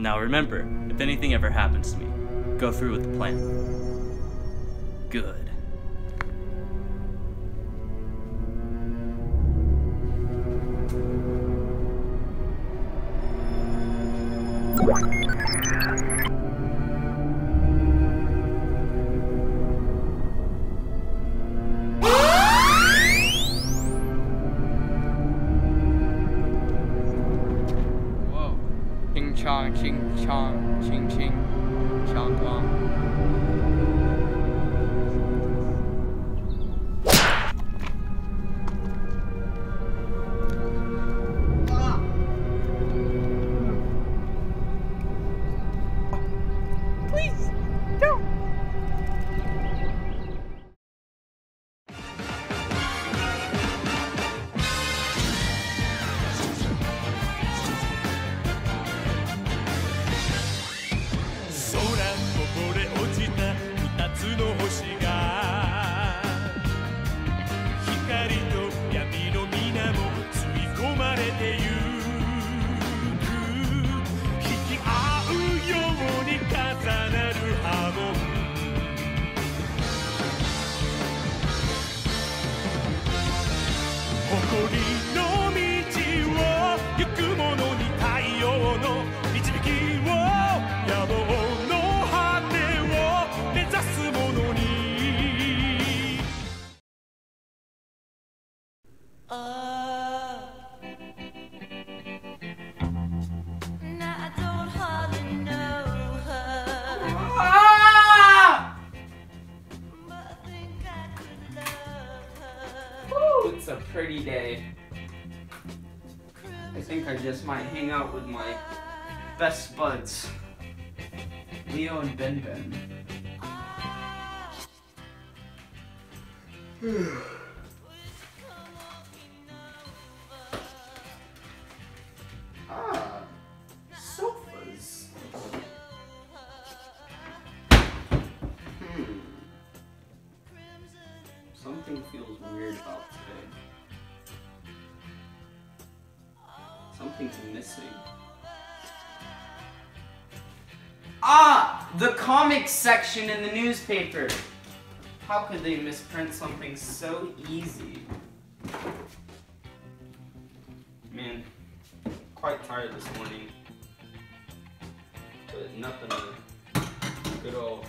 Now remember, if anything ever happens to me, go through with the plan. Good. Her. It's a pretty day. I think I just might hang out with my best buds, Leo and Ben Ben. Something's missing. Ah! The comics section in the newspaper! How could they misprint something so easy? Man, quite tired this morning. But nothing good old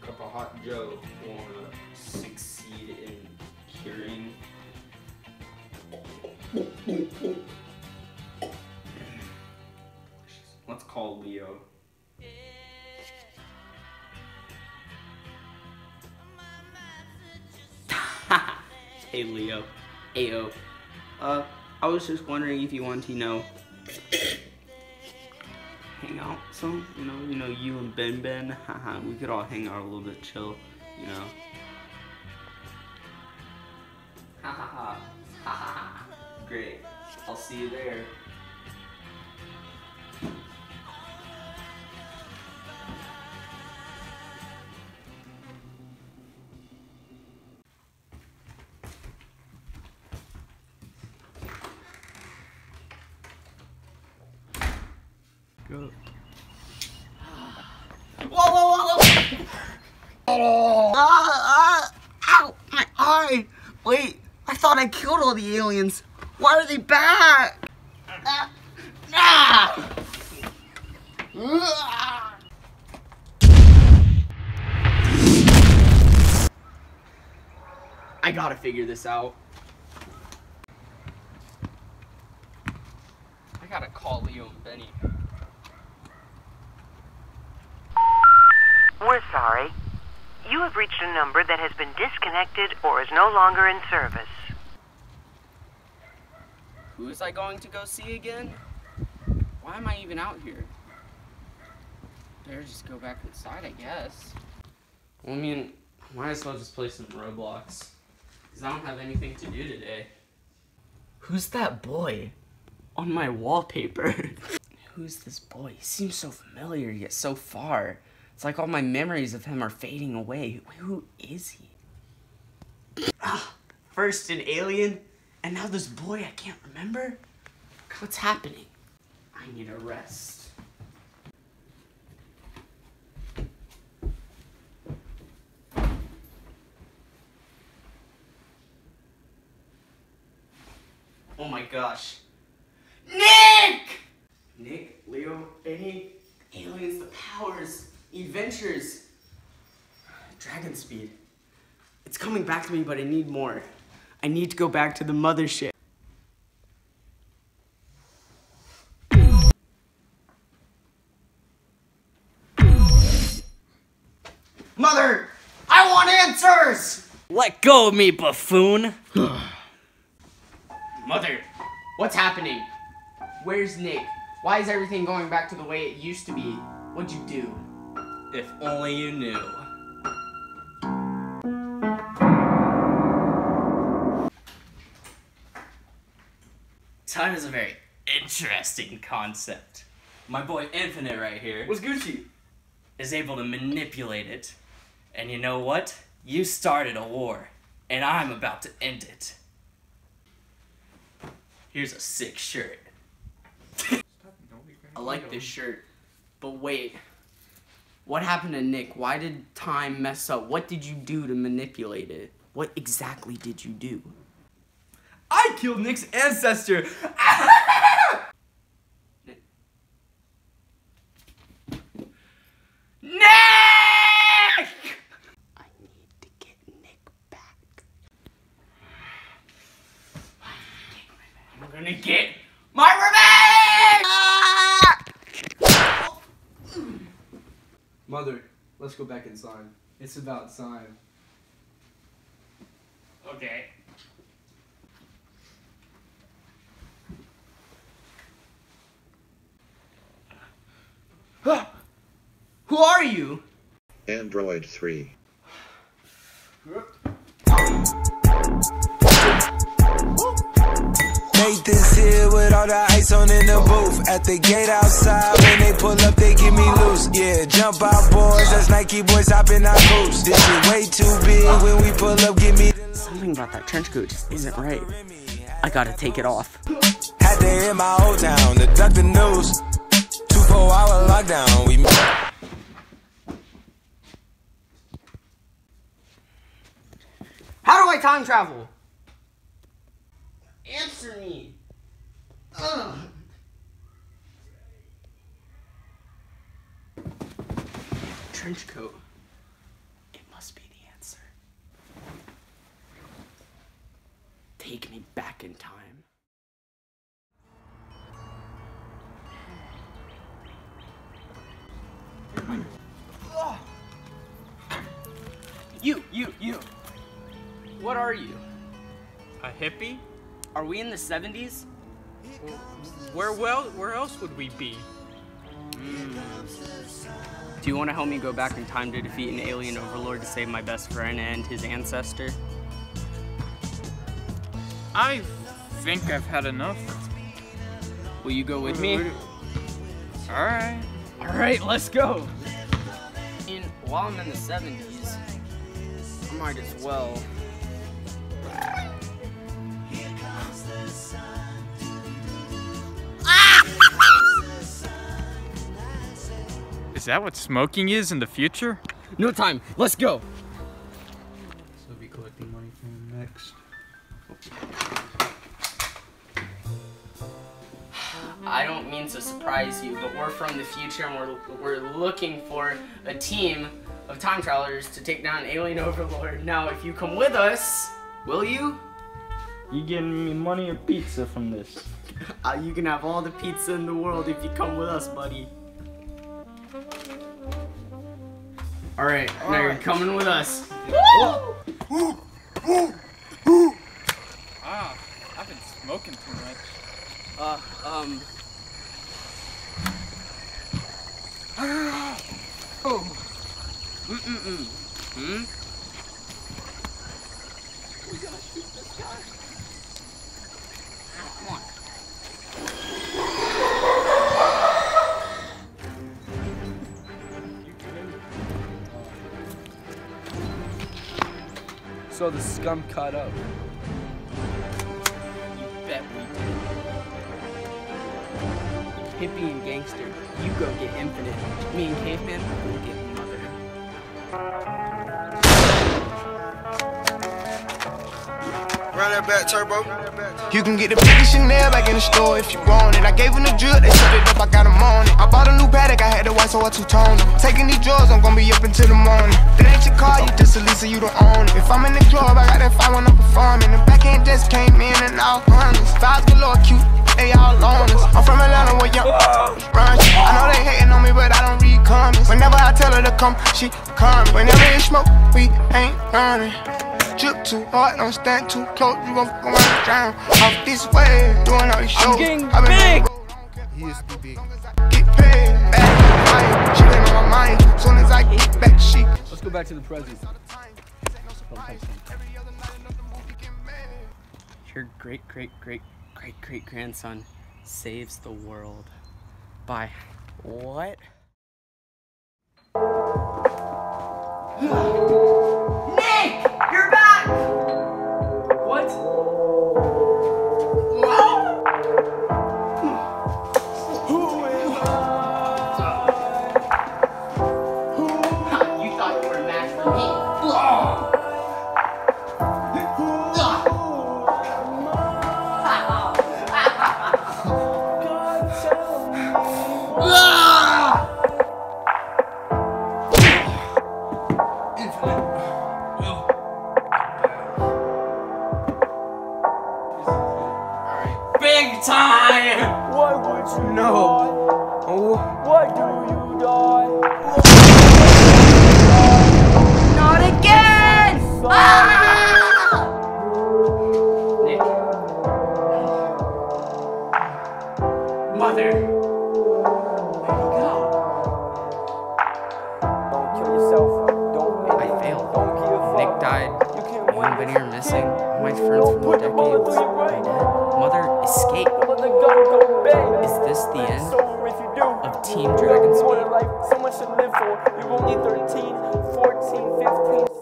cup of hot joe uh, succeed in curing. Let's call Leo. hey Leo. Ayo. Uh, I was just wondering if you want to you know hang out some, you know, you know, you and Ben Ben, haha, we could all hang out a little bit chill, you know. Ha ha ha. Ha ha ha. Great. I'll see you there. Whoa! Ah, ah, ow, my eye! Wait, I thought I killed all the aliens. Why are they back? Ah, ah! Ah! I gotta figure this out. I gotta call Leo and Benny. We're sorry. You have reached a number that has been disconnected or is no longer in service. Who is I going to go see again? Why am I even out here? Better just go back inside, I guess. Well, I mean, might as well just play some Roblox. Because I don't have anything to do today. Who's that boy? On my wallpaper. Who's this boy? He seems so familiar yet so far. It's like all my memories of him are fading away. Who is he? Ah, first an alien, and now this boy I can't remember? What's happening? I need a rest. Oh my gosh. Nick! Nick, Leo, any aliens, the powers adventures, dragon speed. It's coming back to me, but I need more. I need to go back to the mothership. Mother, I want answers! Let go of me, buffoon! Mother, what's happening? Where's Nick? Why is everything going back to the way it used to be? What'd you do? If only you knew. Time is a very interesting concept. My boy Infinite right here What's Gucci? is able to manipulate it. And you know what? You started a war, and I'm about to end it. Here's a sick shirt. I like this shirt. But wait. What happened to Nick? Why did time mess up? What did you do to manipulate it? What exactly did you do? I killed Nick's ancestor. Nick! I need to get Nick back. I'm gonna get my revenge! Mother, let's go back inside. It's about time. Okay. Who are you? Android 3. Here with all the ice on in the booth. At the gate outside, when they pull up, they give me loose. Yeah, jump out, boys. That's Nike boys hopping our boots. This shit way too big. When we pull up, give me Something about that trench coat just isn't right. I gotta take it off. Had to hit my old town to duck the news. Two four hour lockdown. We How do I time travel? Answer me. Trench coat. It must be the answer. Take me back in time. You, you, you. What are you? A hippie? Are we in the 70s? Where well where else would we be? Hmm. Do you want to help me go back in time to defeat an alien overlord to save my best friend and his ancestor? I think I've had enough. Will you go with me? Alright. All right, let's go. In while I'm in the 70s, I might as well. Is that what smoking is in the future? No time. Let's go. So be collecting money from him next. I don't mean to surprise you, but we're from the future and we're, we're looking for a team of time travelers to take down an Alien Overlord. Now, if you come with us, will you? You getting me money or pizza from this? Uh, you can have all the pizza in the world if you come with us, buddy. All right, now you're coming with us. Ah, I've been smoking too much. Uh, um. Oh. Mm-mm-mm. Hmm? So the scum caught up. You bet we did. Hippie and gangster, you go get infinite. Me and caveman, we'll get mother. Run that back turbo. You can get the biggest Chanel back in the store if you want it. I gave them the drill, they set it up, I got them on it. I bought a new Patek, I had the white, so I two-toned it. Taking these drugs, I'm gonna be up until the morning. That ain't your car, you just a Lisa, you don't own it. If I'm in the club, I got that fire when I'm performing. The back end just came in and all hundreds. Fives galore cute, they all on us. I'm from Atlanta where young run. I know they hating on me, but I don't read comments. Whenever I tell her to come, she come. Whenever it's smoke, we ain't running. Drip too hard, don't stand too close, you gon' fuck around drown. Off this way, doing all these shows. getting I've been big. on the road, He used to be big. Get paid, back. She been on my mind. Soon as I get back, she. Let's go back to the presents. Your great great great great great grandson saves the world. by What? Nick! You're back! What? No. Oh. Why do you die? Not again! Ah! Nick. Mother. Don't kill yourself. Don't I failed. Don't give Nick died. You can't win. I've missing. My friends Don't from the decades. through your. Mother escaped. Don't let the gun go bang. Is this the end if you do. of Team You got Dragon more Speed?